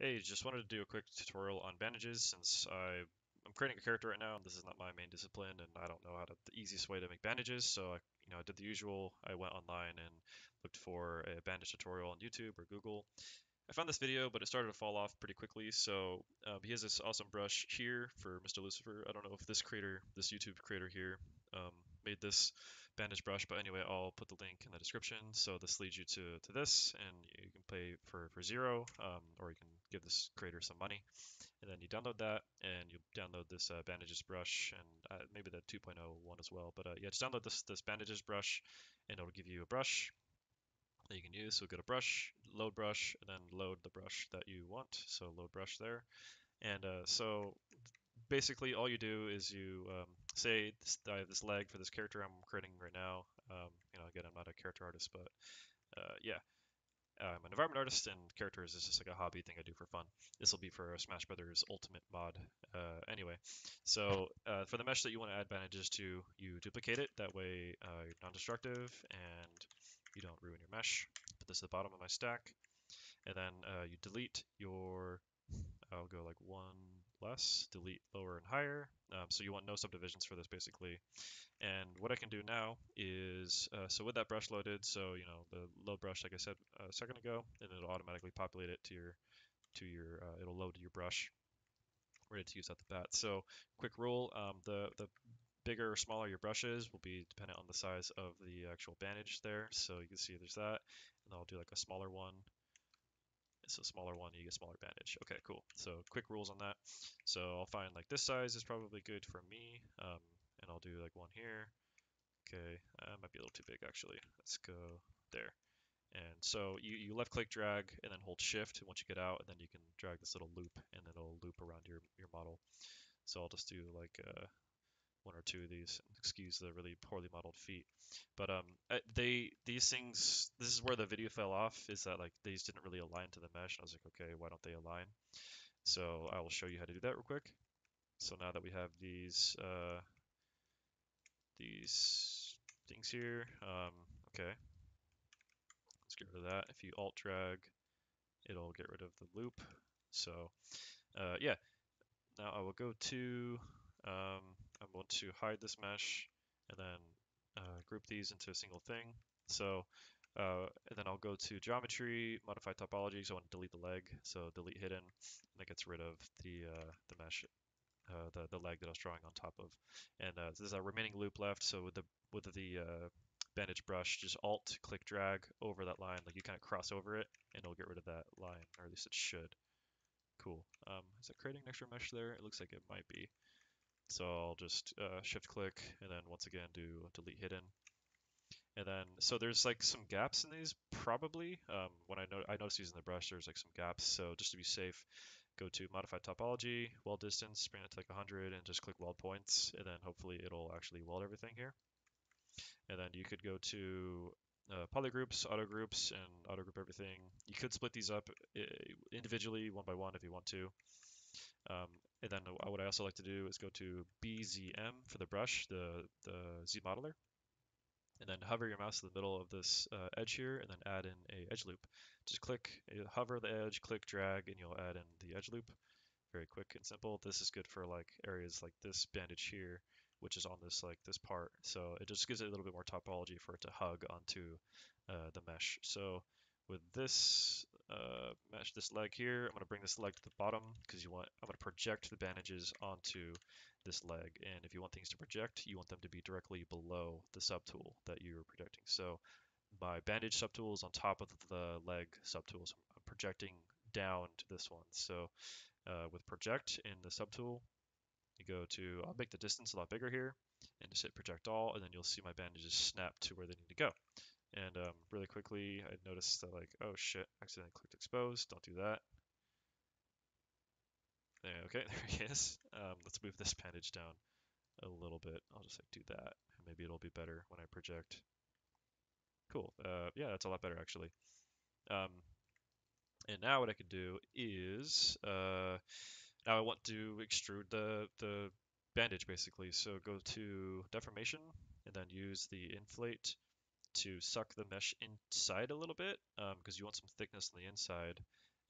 Hey, just wanted to do a quick tutorial on bandages since I, I'm creating a character right now this is not my main discipline and I don't know how to, the easiest way to make bandages. So I, you know, I did the usual. I went online and looked for a bandage tutorial on YouTube or Google. I found this video, but it started to fall off pretty quickly. So um, he has this awesome brush here for Mr. Lucifer. I don't know if this creator, this YouTube creator here, um, made this bandage brush, but anyway, I'll put the link in the description. So this leads you to, to this, and you can play for, for zero, um, or you can give this creator some money. And then you download that, and you download this uh, bandages brush, and uh, maybe the 2.0 one as well. But uh, yeah, just download this, this bandages brush, and it'll give you a brush that you can use. So go to brush, load brush, and then load the brush that you want. So load brush there. And uh, so basically all you do is you um, say this, I have this leg for this character I'm creating right now. Um, you know, again, I'm not a character artist, but uh, yeah. I'm an environment artist, and characters is just like a hobby thing I do for fun. This will be for Smash Brothers Ultimate mod. Uh, anyway, so uh, for the mesh that you want to add bandages to, you duplicate it. That way, uh, you're non-destructive and you don't ruin your mesh. Put this at the bottom of my stack, and then uh, you delete your. I'll go like one less, delete lower and higher. Um, so you want no subdivisions for this basically. And what I can do now is, uh, so with that brush loaded, so you know the load brush like I said a second ago, and it'll automatically populate it to your, to your, uh, it'll load your brush ready to use at the bat. So quick rule, um, the, the bigger or smaller your brush is will be dependent on the size of the actual bandage there. So you can see there's that, and I'll do like a smaller one it's a smaller one, you get smaller bandage. Okay, cool. So quick rules on that. So I'll find like this size is probably good for me. Um, and I'll do like one here. Okay, uh, might be a little too big actually. Let's go there. And so you, you left click drag and then hold shift once you get out and then you can drag this little loop and then it'll loop around your, your model. So I'll just do like uh, one or two of these. Excuse the really poorly modeled feet, but um, they these things. This is where the video fell off. Is that like these didn't really align to the mesh? And I was like, okay, why don't they align? So I will show you how to do that real quick. So now that we have these uh, these things here, um, okay, let's get rid of that. If you alt drag, it'll get rid of the loop. So uh, yeah, now I will go to um, I want to hide this mesh and then uh, group these into a single thing. So uh, and then I'll go to geometry, modify topology. So I want to delete the leg. So delete hidden. And that gets rid of the uh, the mesh, uh, the the leg that I was drawing on top of. And uh, there's a remaining loop left. So with the with the uh, bandage brush, just Alt click drag over that line. Like you kind of cross over it, and it'll get rid of that line, or at least it should. Cool. Um, is it creating an extra mesh there? It looks like it might be. So I'll just uh, shift click and then once again do delete hidden. And then, so there's like some gaps in these probably. Um, when I, know, I noticed using the brush, there's like some gaps. So just to be safe, go to modify topology, weld distance, bring it to like 100 and just click weld points. And then hopefully it'll actually weld everything here. And then you could go to uh, polygroups, auto groups, and auto group everything. You could split these up uh, individually, one by one, if you want to. Um, and then what I also like to do is go to BZM for the brush, the, the Z modeler, and then hover your mouse in the middle of this uh, edge here and then add in a edge loop. Just click, uh, hover the edge, click drag, and you'll add in the edge loop. Very quick and simple. This is good for like areas like this bandage here, which is on this like this part. So it just gives it a little bit more topology for it to hug onto uh, the mesh. So with this uh, mesh, this leg here, I'm going to bring this leg to the bottom because you want, I'm going to project the bandages onto this leg. And if you want things to project, you want them to be directly below the subtool that you're projecting. So my bandage subtool is on top of the leg subtool. So I'm projecting down to this one. So uh, with project in the subtool, you go to, I'll make the distance a lot bigger here and just hit project all, and then you'll see my bandages snap to where they need to go. And um, really quickly, I noticed that like, oh shit, accidentally clicked expose. Don't do that. Yeah, okay, there he is. Um, let's move this bandage down a little bit. I'll just like do that. Maybe it'll be better when I project. Cool. Uh, yeah, that's a lot better actually. Um, and now what I can do is, uh, now I want to extrude the, the bandage basically. So go to deformation and then use the inflate to suck the mesh inside a little bit because um, you want some thickness on the inside.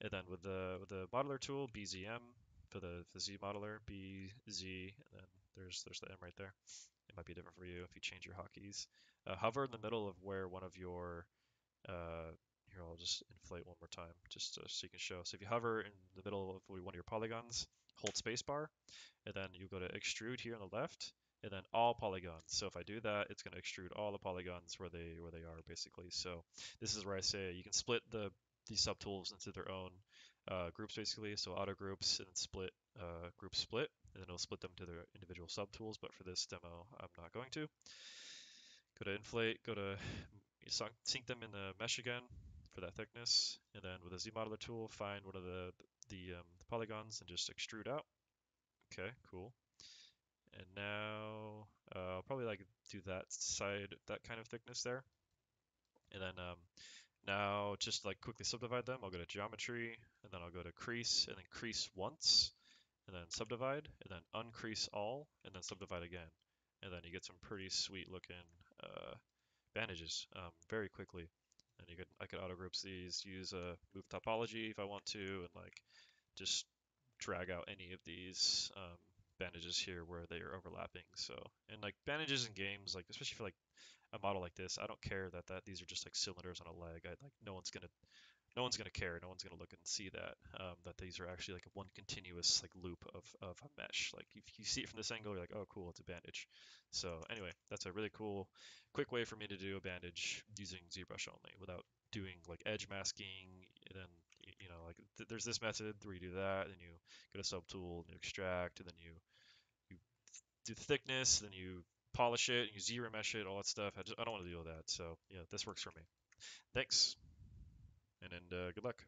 And then with the with the modeler tool, BZM for the, for the Z modeler, BZ, and then there's there's the M right there. It might be different for you if you change your hotkeys. Uh, hover in the middle of where one of your uh, here I'll just inflate one more time just so, so you can show. So if you hover in the middle of one of your polygons, hold spacebar, and then you go to extrude here on the left, and then all polygons. So if I do that, it's going to extrude all the polygons where they where they are basically. So this is where I say you can split the these subtools into their own uh, groups basically. So auto groups and split uh, group split, and then it'll split them to their individual subtools. But for this demo, I'm not going to. Go to inflate, go to sink them in the mesh again for that thickness, and then with the Z modeler tool, find one of the the, um, the polygons and just extrude out. Okay, cool. And now uh, I'll probably like do that side, that kind of thickness there. And then um, now just like quickly subdivide them. I'll go to geometry and then I'll go to crease and then crease once and then subdivide and then uncrease all and then subdivide again. And then you get some pretty sweet looking uh, bandages um, very quickly. And you could I could auto groups these, use a move topology if I want to, and like just drag out any of these um, bandages here where they are overlapping. So, and like bandages in games, like especially for like a model like this, I don't care that that these are just like cylinders on a leg. I like no one's gonna no one's gonna care. No one's gonna look and see that um, that these are actually like one continuous like loop of of a mesh. Like if you see it from this angle, you're like, oh cool, it's a bandage. So anyway, that's a really cool, quick way for me to do a bandage using ZBrush only without doing like edge masking. And then know like th there's this method where you do that, then you go to subtool and you extract, and then you you do the thickness, then you polish it, and you Z remesh it, all that stuff. I, just, I don't want to deal with that. So yeah, this works for me. Thanks, and, and uh, good luck.